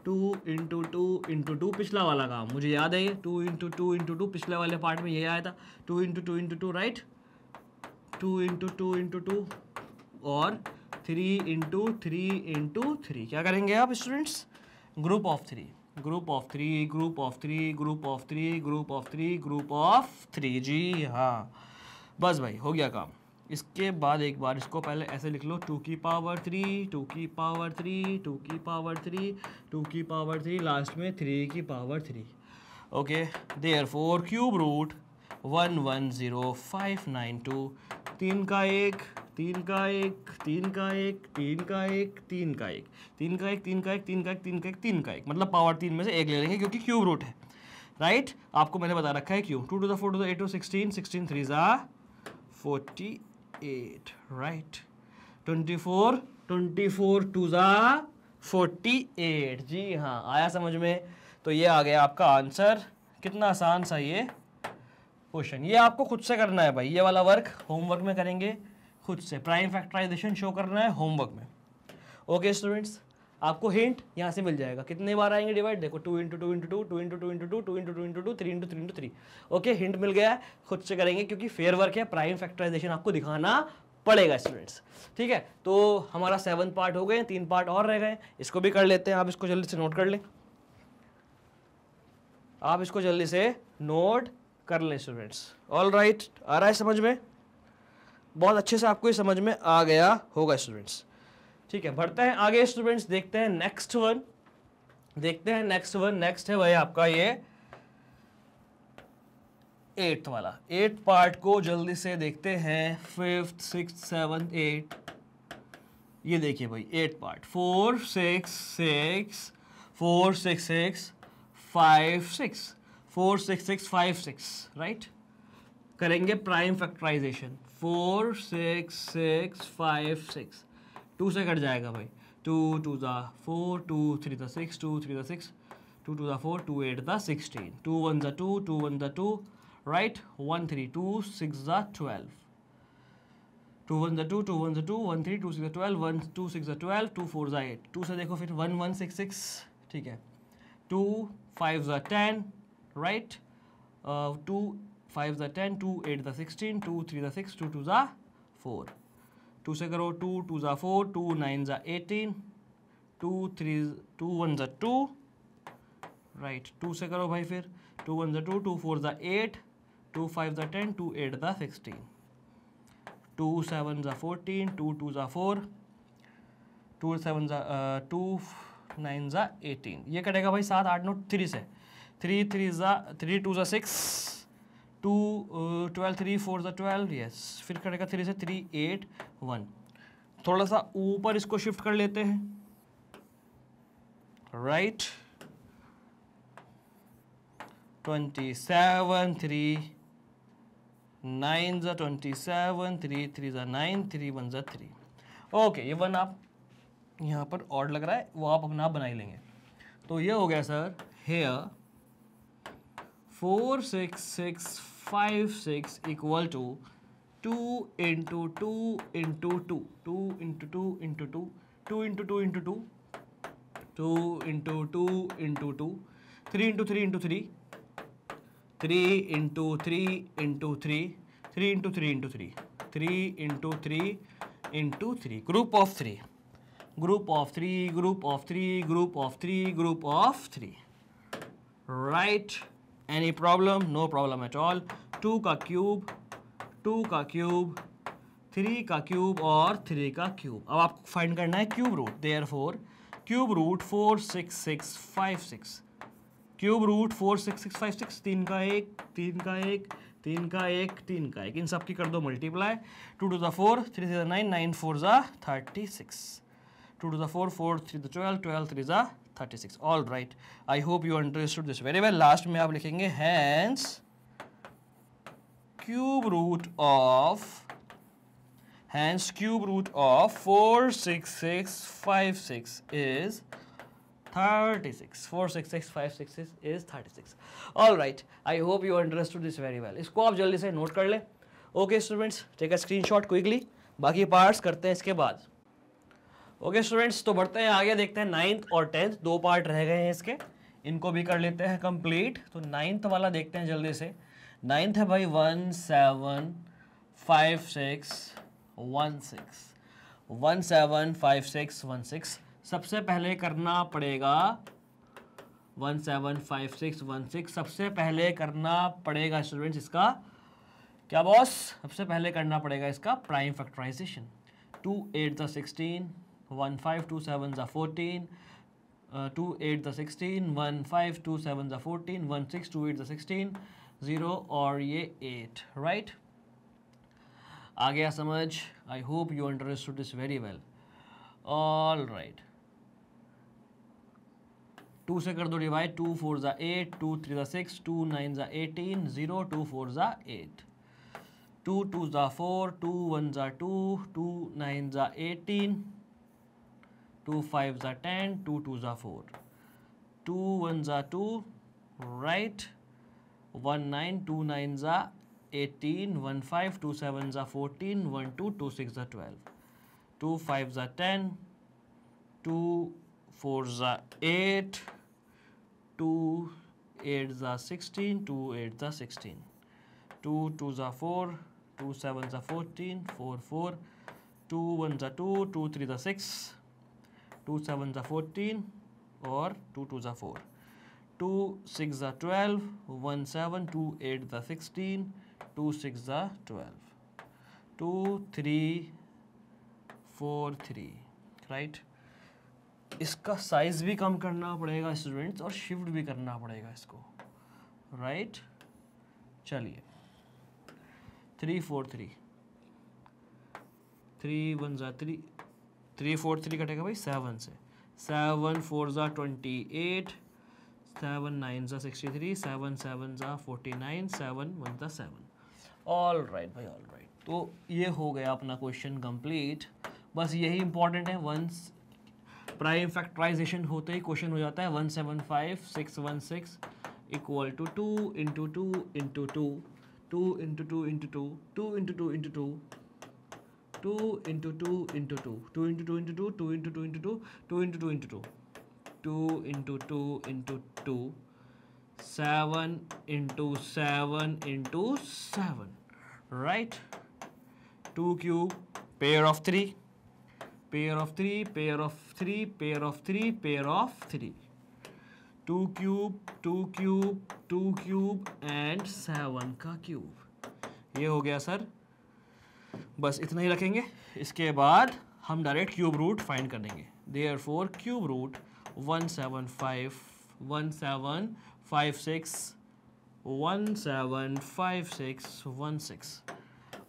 two into two into two पिछला वाला काम। मुझे याद है ये two into two into two पिछले वाले पार्ट में ये आया था। Two into two into two right two into two into two और three into three into three क्या करेंगे आप students group of three group of three group of three group of three group of three group of three जी हाँ बस भाई, हो गया काम। इसके बाद एक बार इसको पहले ऐसे लिख लो टू की पावर थ्री टू की पावर थ्री टू की पावर थ्री टू की पावर थ्री लास्ट में थ्री की power three okay therefore cube root one one zero five nine two तीन का एक तीन का एक तीन का एक तीन का एक तीन का एक तीन का एक तीन का एक तीन का एक तीन का एक तीन का एक मतलब पावर तीन में से एक ले लेंगे क्योंकि क्यूब रूट है राइट आपको मैंने बता रखा है क्यों two two the four two the eight two sixteen sixteen three ज़ा forty eight right twenty four twenty four two ज़ा फोर्टी एट जी हाँ आया समझ में? तो ये आ गया आपका आंसर कितना आसान सा ये क्वेश्चन ये आपको खुद से करना है भाई, ये वाला वर्क होमवर्क में करेंगे खुद से. प्राइम फैक्टराइजेशन शो करना है होमवर्क में. ओके स्टूडेंट्स आपको हिंट यहाँ से मिल जाएगा। कितने बार आएँगे डिवाइड देखो two into two into two two into two into two two into two into two three into three into three okay hint मिल गया है, खुद से करेंगे क्योंकि फेयर वर्क है प्राइम फैक्टराइजेशन आपको दिखाना पड़ेगा स्टूडेंट्स ठीक है? तो हमारा सेवन पार्ट हो गए, तीन पार्ट और रह गए। इसको भी कर लेते हैं, आप इसको जल्दी से नोट कर लें। आप इसको जल्दी से नोट कर लें स्टूडेंट्स ऑल राइट आ रहा है समझ में? बहुत अच्छे से आपको ये समझ में आ गया होगा स्टूडेंट्स ठीक है, बढ़ते हैं आगे स्टूडेंट्स देखते हैं नेक्स्ट वन देखते हैं नेक्स्ट वन नेक्स्ट है भाई आपका ये एट्थ वाला। एट पार्ट को जल्दी से देखते हैं फिफ्थ सिक्स सेवन एट ये देखिए भाई eight part four six six four six six five six four six six five six right करेंगे prime factorization four six six five six two से कट जाएगा भाई। टू टू ज़ा four, two, three ज़ा six, two, three ज़ा six, two two ज़ा four, two, eight ज़ा sixteen, two, one ज़ा टू टू, वन ज़ा two right one, three, two, six ज़ा ट्वेल्व। टू, वन ज़ा टू टू, वन ज़ा two, one, three, two, six twelve, one, two, six ज़ा twelve, two, four ज़ा eight. Two से देखो फिर वन वन, सिक्स सिक्स, ठीक है। टू, फाइव ज़ा टेन राइट टू, फाइव ज़ा टेन, टू, एट ज़ा सिक्सटीन, टू, थ्री ज़ा सिक्स, टू टू ज़ा फोर। टू से करो टू टू ज़ा फोर, टू नाइन ज़ा eighteen, two three, two one ज़ा टू राइट टू से करो भाई फिर, टू वन ज़ा टू टू फोर ज़ा एट, टू फाइव ज़ा टेन, टू एट ज़ा सिक्सटीन, टू सेवन ज़ा फोर्टीन, टू टू ज़ा फोर, टू सेवन ज़ा टू नाइन ज़ा एटीन, ये कटेगा भाई सात, आठ, नौ, थ्री से, थ्री थ्री ज़ा, थ्री, टू ज़ा सिक्स ट्वेल्व थ्री फोर ज़ा ट्वेल्व यस फिर करेगा थ्री से थ्री एट वन थोड़ा सा ऊपर इसको शिफ्ट कर लेते हैं। Right twenty seven three nine ज़ा ट्वेंटी सेवन थ्री थ्री ज़ा नाइन थ्री वन ज़ा थ्री ओके ये वन आप यहाँ पर ऑड लग रहा है, वो आप अपना बना ही लेंगे। तो ये हो गया sir here four six six Five six equal to 2 into 2 into 2 2 into 2 into 2 2 into 2 into 2 2 into 2 into 2 3 into 3 into 3 3 into 3 into 3 3 into 3 into 3 3 into 3 into 3 group of 3 group of 3 group of 3 group of 3 group of 3 right. Any problem no problem at all two का cube two का cube three का cube और three का cube अब आपको find करना है cube root therefore cube root four six six five six cube root four six six five six तीन का एक तीन का एक तीन का एक तीन का एक. इन सब की कर दो मल्टीप्लाई टू टू ज़ा four three three nine nine four ज़ा थर्टी सिक्स टू टू ज़ा four four three the twelve twelve three ज़ा thirty six all right I hope you understood this very well last में आप लिखेंगे hence cube root of hence cube root of 46656 is 36 46656 is, is 36 all right. I hope you understood this very well. इसको आप जल्दी से note कर लें. Okay students take a screenshot quickly बाकी पार्ट्स करते हैं इसके बाद. ओके स्टूडेंट्स तो बढ़ते हैं आगे, देखते हैं नाइन्थ और टेंथ दो पार्ट रह गए हैं इसके। इनको भी कर लेते हैं कंप्लीट तो नाइन्थ वाला देखते हैं जल्दी से। नाइन्थ है भाई one seven five six one six one seven five six one six सबसे पहले करना पड़ेगा one seven five six one six सबसे पहले करना पड़ेगा स्टूडेंट्स इसका क्या बॉस सबसे पहले करना पड़ेगा इसका prime factorization two eight the sixteen one five two seven ज़ा fourteen two eight the sixteen one five two seven ज़ा fourteen one six two eight the sixteen zero और ये एट राइट आ गया समझ? I hope you understood this very well all right two से कर दो डिवाइड टू फोर ज़ा एट टू थ्री ज़ा सिक्स टू नाइन ज़ा एटीन ज़ीरो टू फोर ज़ा एट टू टू ज़ा फोर टू वन ज़ा टू टू नाइन ज़ा eighteen 2 5s are 10, 2 2s are 4. 2 1s are 2, right? 1 9, 2 are 18, 1 5, 2 are 14, 1 2, 6 are 12. 2 5s are 10, 2 are 8, 2 are 16, 2 are 16. 2 are 4, 2 are 14, 4 4, 2 are 2, 2 3s are 6, two seven ज़ा fourteen और two two ज़ा four two six ज़ा twelve one seven two eight ज़ा sixteen two six ज़ा twelve two three four three right इसका size भी कम करना पड़ेगा स्टूडेंट्स और शिफ्ट भी करना पड़ेगा इसको राइट चलिए three four three three one ज़ा थ्री थ्री फोर थ्री कटेगा भाई, सेवन से। सेवन फोर ज़ा ट्वेंटी एट, सेवन नाइन ज़ा सिक्सटी थ्री, सेवन सेवन ज़ा फोर्टी नाइन, सेवन वन ज़ा सेवन। ऑल राइट भाई ऑल राइट तो ये हो गया अपना क्वेश्चन कंप्लीट बस यही इंपॉर्टेंट है वंस प्राइम फैक्टराइजेशन होते ही क्वेश्चन हो जाता है one seven five six one six equal to two into two into two two into two into two two into two into two two into two into two two into two into two two into two into two two into two into two two into two into two seven into seven into seven right two cube pair of three pair of 3 pair of 3 pair of 3 pair of 3 2 cube 2 cube 2 cube and 7 का cube ये हो गया sir बस इतना ही रखेंगे। इसके बाद हम डायरेक्ट क्यूब रूट फाइंड कर देंगे। Therefore cube root one seven five one seven five six one seven five six one six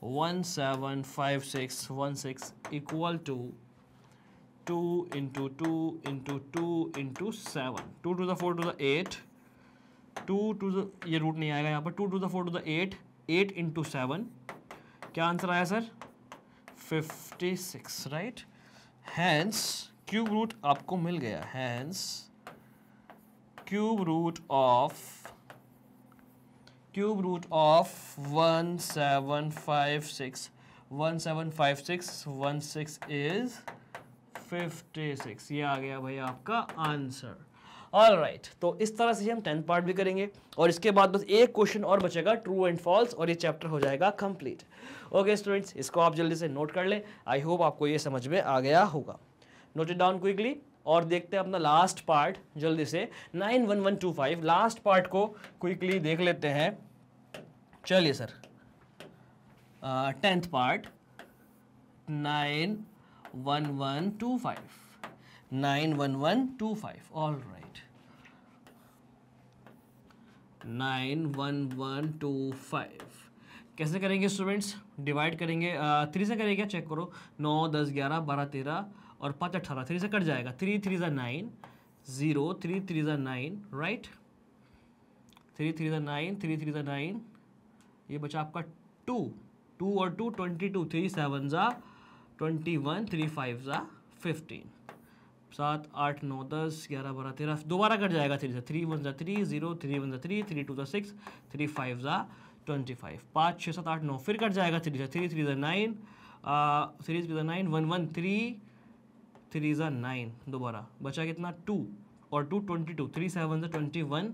one seven five six one six equal to two into two into two into seven two to the four to the eight two to the ये root नहीं आएगा यहाँ पर। Two to the four to the eight eight into seven क्या answer आया sir? Fifty six right hence cube root आपको मिल गया। Hence cube root of cube root of one seven five six one seven five six one six is fifty six ये आ गया भाई आपका आंसर। ऑल राइट तो इस तरह से हम टेंथ पार्ट भी करेंगे और इसके बाद बस एक क्वेश्चन और बचेगा ट्रू एंड फॉल्स और ये चैप्टर हो जाएगा कंप्लीट ओके स्टूडेंट्स इसको आप जल्दी से नोट कर लें. आई होप आपको ये समझ में आ गया होगा. नोट इट डाउन क्विकली और देखते हैं अपना लास्ट पार्ट जल्दी से. Nine one one two five last part को क्विकली देख लेते हैं. चलिए sir tenth part nine one one two five nine one one two five all right nine one one two five. कैसे करेंगे स्टूडेंट्स डिवाइड करेंगे थ्री से करेंगे चेक करो। नौ, दस, ग्यारह, बारह, तेरह और पाँच अट्ठारह थ्री से कट जाएगा। थ्री थ्री ज़ा नाइन ज़ीरो थ्री थ्री ज़ा नाइन राइट थ्री थ्री ज़ा नाइन थ्री थ्री ज़ा नाइन ये बचा आपका टू टू और two twenty two three seven ज़ा ट्वेंटी वन थ्री फाइव ज़ा फिफ्टीन सात, आठ, नौ, दस, ग्यारह, बारह, तेरह, दोबारा कट जाएगा थ्री से थ्री वन ज़ा थ्री ज़ीरो थ्री वन ज़ा थ्री थ्री टू ज़ा सिक्स थ्री फाइव ज़ा ट्वेंटी फाइव पाँच छः सात, आठ, नौ, फिर कट जाएगा थ्री से थ्री थ्री ज़ा नाइन थ्री थ्री ज़ा nine one one three three ज़ा नाइन दोबारा। बचा कितना? टू और two twenty two three seven ज़ा ट्वेंटी वन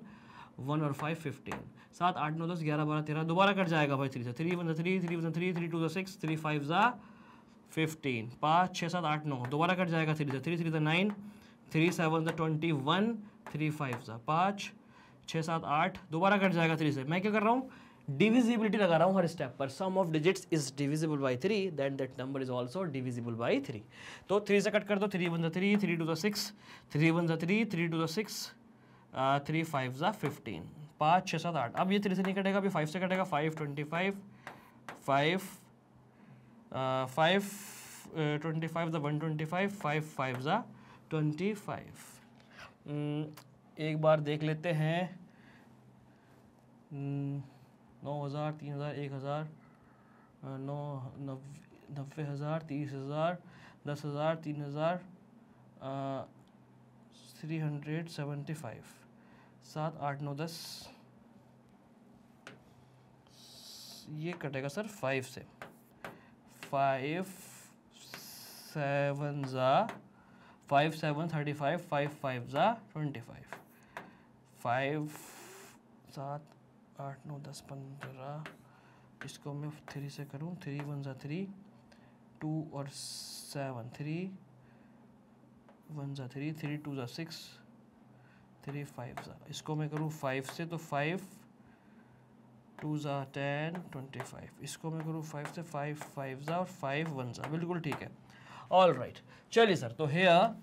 वन और फाइव फिफ्टीन सात, आठ, नौ, दस, ग्यारह, बारह, तेरह, दोबारा कट जाएगा भाई थ्री से थ्री वन ज़ा थ्री थ्री वन ज़ा थ्री थ्री टू ज़ा सिक्स थ्री फाइव ज़ा फिफ्टीन पाँच छः सात, आठ, नौ, दोबारा कट जाएगा थ्री से थ्री थ्री ज़ा नाइन थ्री सेवन ज़ा ट्वेंटी वन थ्री फाइव ज़ा पाँच छः सात, आठ, दोबारा कट जाएगा थ्री से। मैं क्या कर रहा हूँ? डिविजिबिलिटी लगा रहा हूँ हर स्टेप पर। Sum of digits is divisible by three that that number is also divisible by three तो थ्री से कट कर दो थ्री वन ज़ा थ्री थ्री टू ज़ा सिक्स थ्री वन ज़ा थ्री थ्री टू ज़ा सिक्स थ्री फाइव ज़ा fifteen पाँच छः सात, आठ। अब ये थ्री से नहीं कटेगा अभी फाइव से कटेगा five twenty five five five twenty five twenty five five five twenty five एक बार देख लेते हैं। नौ हज़ार, तीन हज़ार, एक हज़ार नौ नब्बे हज़ार, तीस हज़ार, दस हज़ार, तीन हज़ार थ्री हंड्रेड सेवेंटी फाइव सात, आठ, नौ, दस। ये कटेगा सर फाइव से। फाइव सेवन ज़ा five seven thirty five five five ज़ा ट्वेंटी फाइव फाइव सात, आठ, नौ, दस, पंद्रह, इसको मैं थ्री से करूँ three one are three two और seven three one are three three two are six three five are इसको मैं करूँ फाइव से तो five two are ten twenty five इसको मैं करूँ फाइव से फाइव फाइव ज़ा और फाइव वन ज़ा बिल्कुल ठीक है। ऑल राइट चलिए सर तो हेयर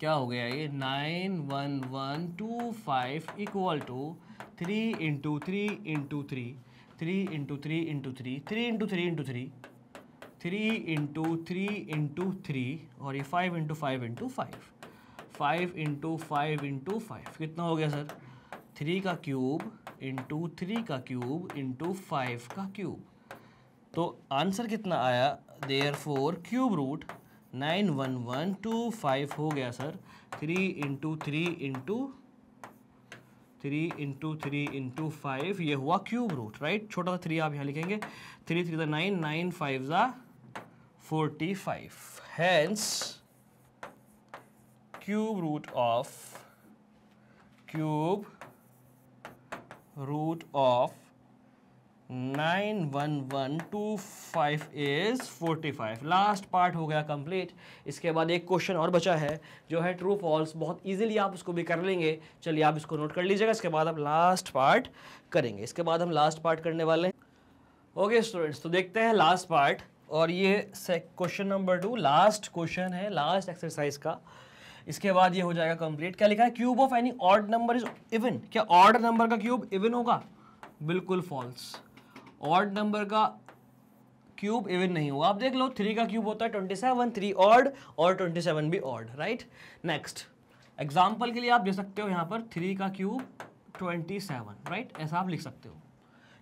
क्या हो गया ये? Nine one one two five equal to three into three into three three into three into three three into three into three three into three into three और ये five into five into five five into five into five कितना हो गया sir three का cube into three का cube into five का cube तो answer कितना आया? Therefore cube root nine one one two five हो गया sir three into three into three into three into five ये हुआ क्यूब रूट राइट छोटा सा थ्री आप यहाँ लिखेंगे. Three three the nine nine five ज़ा forty five hence cube root of cube root of 91125 is 45 last part हो गया कंप्लीट इसके बाद एक क्वेश्चन और बचा है, जो है ट्रू फॉल्स बहुत इजीली आप उसको भी कर लेंगे। चलिए आप इसको नोट कर लीजिएगा। इसके बाद आप लास्ट पार्ट करेंगे। इसके बाद हम लास्ट पार्ट करने वाले हैं। ओके स्टूडेंट्स तो देखते हैं लास्ट पार्ट और ये question number two last question है लास्ट एक्सरसाइज का। इसके बाद ये हो जाएगा कंप्लीट क्या लिखा है? Cube of any odd number is even क्या ऑड नंबर का क्यूब इवन होगा? बिल्कुल फॉल्स ऑड नंबर का क्यूब इवन नहीं होगा। आप देख लो थ्री का क्यूब होता है ट्वेंटी सेवन थ्री ऑड और ट्वेंटी सेवन भी ऑड राइट नेक्स्ट एग्ज़ाम्पल के लिए आप दे सकते हो यहाँ पर थ्री का क्यूब ट्वेंटी सेवन राइट ऐसा आप लिख सकते हो।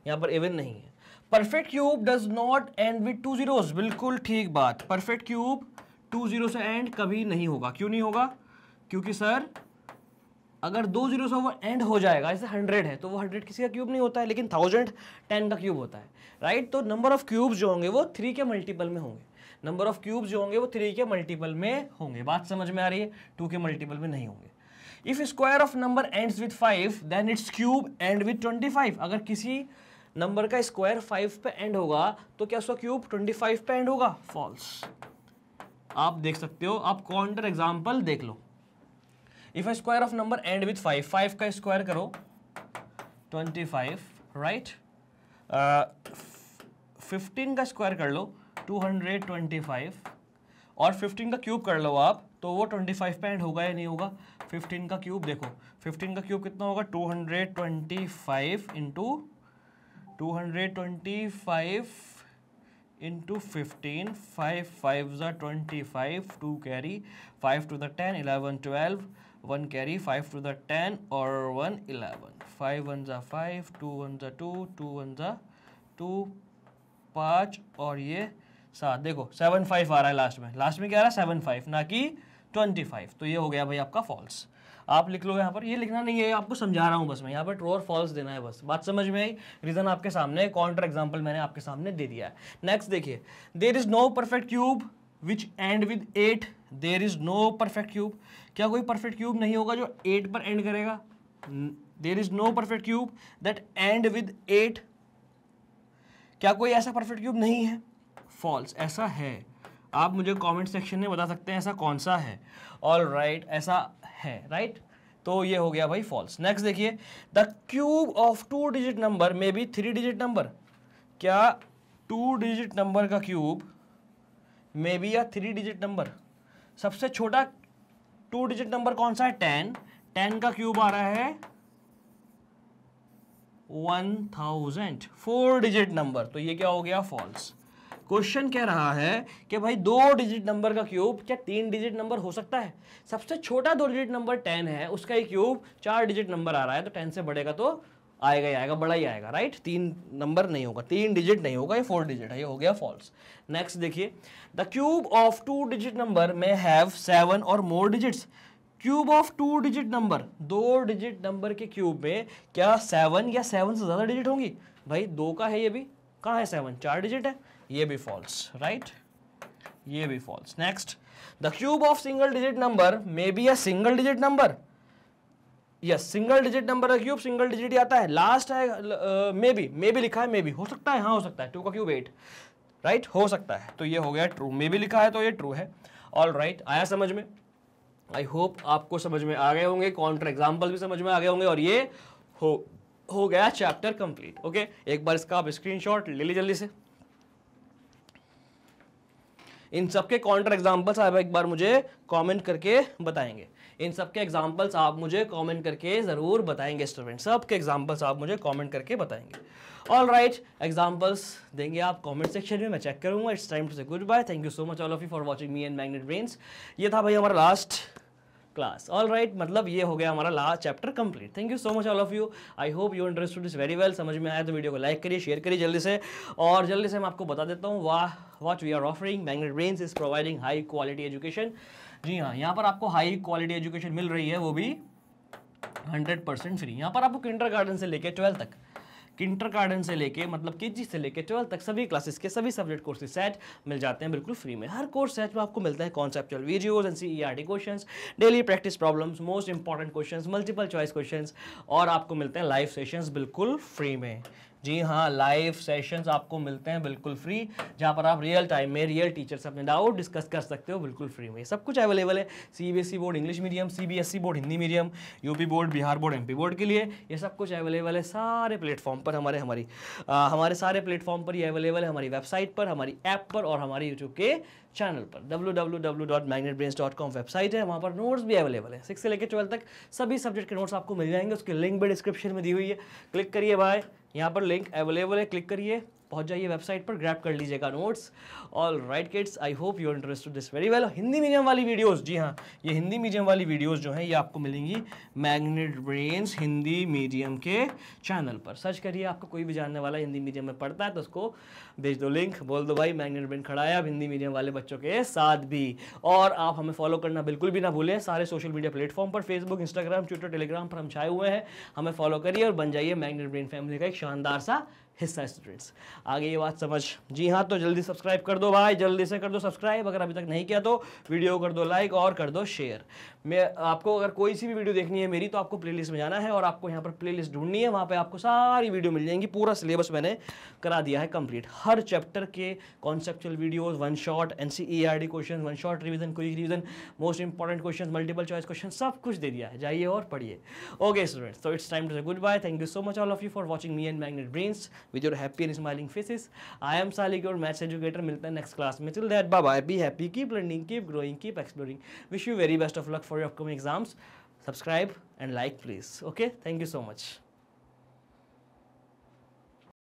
यहाँ पर इवन नहीं है। Perfect cube does not end with two zeros बिल्कुल ठीक बात। परफेक्ट क्यूब टू ज़ीरो से एंड कभी नहीं होगा। क्यों नहीं होगा? क्योंकि सर, अगर दो ज़ीरो से वो एंड हो जाएगा जैसे हंड्रेड है तो वो हंड्रेड किसी का क्यूब नहीं होता है, लेकिन थाउज़ेंड टेन का क्यूब होता है राइट तो नंबर ऑफ़ क्यूब्स जो होंगे वो थ्री के मल्टीपल में होंगे। नंबर ऑफ़ क्यूब्स जो होंगे वो थ्री के मल्टीपल में होंगे। बात समझ में आ रही है? टू के मल्टीपल में नहीं होंगे। If square of number ends with five then its cube end with twenty five अगर किसी नंबर का स्क्वायर फाइव पे एंड होगा तो क्या उसका क्यूब ट्वेंटी फाइव पे एंड होगा? फॉल्स आप देख सकते हो। आप काउंटर एग्ज़ाम्पल देख लो। If square of number end with five five का स्क्वायर करो। ट्वेंटी फाइव राइट फिफ्टीन का स्क्वायर कर लो टू हंड्रेड ट्वेंटी फाइव और फिफ्टीन का क्यूब कर लो आप तो वो ट्वेंटी फाइव पे एंड होगा या नहीं होगा? फिफ्टीन का क्यूब देखो। फिफ्टीन का क्यूब कितना होगा? Two hundred twenty five into two hundred twenty five into 15 5 5 are 25 2 carry 5 to the 10 11 12 1 carry 5 to the 10 or 1 11 5 1 are 5 2 1 are 2 2 1 are 2 पाँच, और ये सात। देखो सेवन फाइव आ रहा है लास्ट में। लास्ट में क्या आ रहा है? सेवन फाइव ना कि ट्वेंटी फाइव तो ये हो गया भाई आपका फॉल्स आप लिख लो यहाँ पर ये लिखना नहीं है आपको समझा रहा हूँ बस मैं यहाँ पर ट्रू और फॉल्स देना है बस। बात समझ में आई? रीजन आपके सामने काउंटर एग्ज़ाम्पल मैंने आपके सामने दे दिया है। नेक्स्ट देखिए there is no perfect cube which end with eight there is no perfect cube क्या कोई परफेक्ट क्यूब नहीं होगा जो एट पर एंड करेगा? There is no perfect cube that end with eight क्या कोई ऐसा परफेक्ट क्यूब नहीं है? फॉल्स ऐसा है। आप मुझे कमेंट सेक्शन में बता सकते हैं ऐसा कौन सा है। ऑल राइट right, ऐसा है राइट तो ये हो गया भाई फॉल्स नेक्स्ट देखिए the cube of two digit number may be three digit number क्या टू डिजिट नंबर का क्यूब मे बी या थ्री डिजिट नंबर सबसे छोटा टू डिजिट नंबर कौन सा है? टेन टेन का क्यूब आ रहा है one thousand four digit number तो ये क्या हो गया? फॉल्स क्वेश्चन कह रहा है कि भाई दो डिजिट नंबर का क्यूब क्या तीन डिजिट नंबर हो सकता है? सबसे छोटा दो डिजिट नंबर टेन है, उसका ही क्यूब चार डिजिट नंबर आ रहा है तो टेन से बढ़ेगा तो आएगा ही आएगा, बड़ा ही आएगा राइट तीन नंबर नहीं होगा, तीन डिजिट नहीं होगा, ये फोर डिजिट है, ये हो गया फॉल्स नेक्स्ट देखिए the cube of two digit number may have seven और more digits cube of two digit number दो डिजिट नंबर के क्यूब में क्या सेवन या सेवन से ज़्यादा डिजिट होंगी? भाई दो का है ये भी, कहाँ है सेवन चार डिजिट है। ये भी फॉल्स राइट ये भी false next the cube of single digit number may be a single digit number yes single digit number का क्यूब सिंगल डिजिट ही आता है. लास्ट है मे बी मे बी लिखा है मे बी हो सकता है हाँ हो सकता है. टू का क्यूब एट राइट हो सकता है. तो ये हो गया ट्रू मे बी लिखा है तो ये ट्रू है. ऑल राइट right, आया समझ में? आई होप आपको समझ में आ गए होंगे. कॉन्ट्र एग्ज़ाम्पल भी समझ में आ गए होंगे. और ये हो हो गया चैप्टर कंप्लीट ओके एक बार इसका आप स्क्रीनशॉट ले ली जल्दी से. इन सबके काउंटर एग्जाम्पल्स आप एक बार मुझे कमेंट करके बताएँगे। इन सबके एग्जाम्पल्स आप मुझे कमेंट करके ज़रूर बताएँगे स्टूडेंट सबके एग्जाम्पल्स आप मुझे कमेंट करके बताएँगे। ऑल राइट एग्जाम्पल्स देंगे आप कमेंट सेक्शन में, मैं चेक करूँगा। It's time to say goodbye thank you so much all of you for watching me and magnet brains ये था भाई हमारा लास्ट क्लास ऑल राइट मतलब ये हो गया हमारा last chapter complete thank you so much all of you I hope you understood this very well समझ में आया तो वीडियो को लाइक करिए शेयर करिए जल्दी से. और जल्दी से मैं आपको बता देता हूँ वाह what we are offering magnet brains is providing high quality education जी हाँ यहाँ पर आपको हाई क्वालिटी एजुकेशन मिल रही है, वो भी हंड्रेड परसेंट फ्री यहाँ पर आपको किंडर गार्डन से लेकर ट्वेल्थ तक. किंटर गार्डन से लेके मतलब के से लेके ट्वेल्थ तक सभी क्लासेस के सभी सब्जेक्ट कोर्सेज सेट मिल जाते हैं बिल्कुल फ्री में। हर कोर्स सेट में आपको मिलता है conceptual videos N C question daily practice problems most important question multiple choice question और आपको मिलते हैं लाइव सेशन बिल्कुल फ्री में। जी हाँ लाइव सेशंस आपको मिलते हैं बिल्कुल फ्री जहाँ पर आप रियल टाइम में रियल टीचर से अपने डाउट डिस्कस कर सकते हो बिल्कुल फ्री में। सब कुछ अवेलेबल है। C board English medium C board Hindi medium UP board Bihar board MP board के लिए ये सब कुछ अवेलेबल है सारे प्लेटफॉर्म पर हमारे हमारी आ, हमारे सारे प्लेटफॉर्म पर ये अवेलेबल है हमारी वेबसाइट पर हमारी ऐप पर और हमारे यूट्यूब के चैनल पर। Www.magnetbrains.com वेबसाइट है वहाँ पर नोट्स भी अवेलेबल है। सिक्स से लेकर ट्वेल्थ तक सभी सब्जेक्ट के नोट्स आपको मिल जाएँगे उसकी लिंक भी डिस्क्रिप्शन में दी हुई है। क्लिक करिए भाई। यहाँ पर लिंक अवेलेबल है क्लिक करिए। पहुँच जाइए वेबसाइट पर ग्रैप कर लीजिएगा notes all right kids I hope you interested this very well Hindi medium वाली वीडियोस जी हाँ ये हिंदी मीडियम वाली वीडियोस जो हैं, ये आपको मिलेंगी मैग्नेट ब्रेन्स हिंदी मीडियम के चैनल पर। सर्च करिए, आपको कोई भी जानने वाला हिंदी मीडियम में पढ़ता है तो उसको भेज दो लिंक बोल दो, भाई मैग्नेट ब्रेन खड़ा है अब हिंदी मीडियम वाले बच्चों के साथ भी। और आप हमें फॉलो करना बिल्कुल भी ना भूलें। सारे सोशल मीडिया प्लेटफॉर्म पर फेसबुक इंस्टाग्राम ट्विटर टेलीग्राम पर हम छाए हुए हैं। हमें फॉलो करिए और बन जाइए मैग्नेट ब्रेन फैमिली का एक शानदार सा हिस्सा स्टूडेंट्स आगे ये बात समझ। जी हाँ तो जल्दी सब्सक्राइब कर दो भाई, जल्दी से कर दो सब्सक्राइब अगर अभी तक नहीं किया तो वीडियो कर दो लाइक और कर दो शेयर मैं, आपको अगर कोई सी भी वीडियो देखनी है मेरी तो आपको प्लेलिस्ट में जाना है और आपको यहाँ पर प्लेलिस्ट ढूंढनी है। वहाँ पे आपको सारी वीडियो मिल जाएँगी। पूरा सिलेबस मैंने करा दिया है कंप्लीट हर चैप्टर के conceptual videos one shot N C question one shot revision quick revision most important question multiple choice question सब कुछ दे दिया है। जाइए और पढ़िए। ओके स्टूडेंट्स तो it's time to goodbye thank you so much all of you for watching me and Magnet Brains with your happy and smiling faces I am Salik your maths educator मिलते हैं next class में। Till that bye be happy keep learning keep growing keep exploring wish you very best of luck for for your upcoming exams. Subscribe and like please. Okay? Thank you so much.